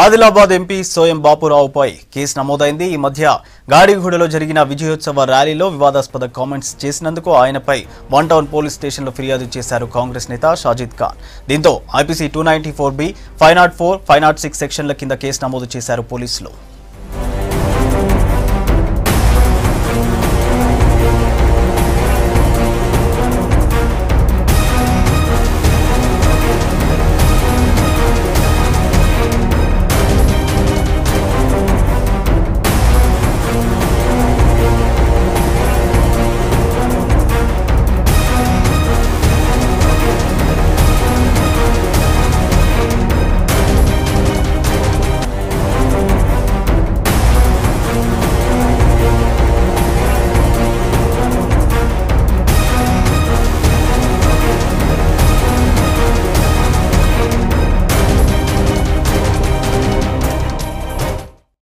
Adilabad MP Soyam బాపురావుపై కేసు నమోదైంది. ఈ మధ్య గాడిగూడలో జరిగిన విజయోత్సవ ర్యాలీలో వివాదాస్పద కామెంట్స్ చేసినందుకు ఆయనపై వన్ టౌన్ పోలీస్ స్టేషన్లో ఫిర్యాదు చేశారు కాంగ్రెస్ నేత షాజిద్ ఖాన్. దీంతో IPC two ninety four b five nought four five nought six సెక్షన్ల కింద కేసు నమోదు చేశారు పోలీసులు.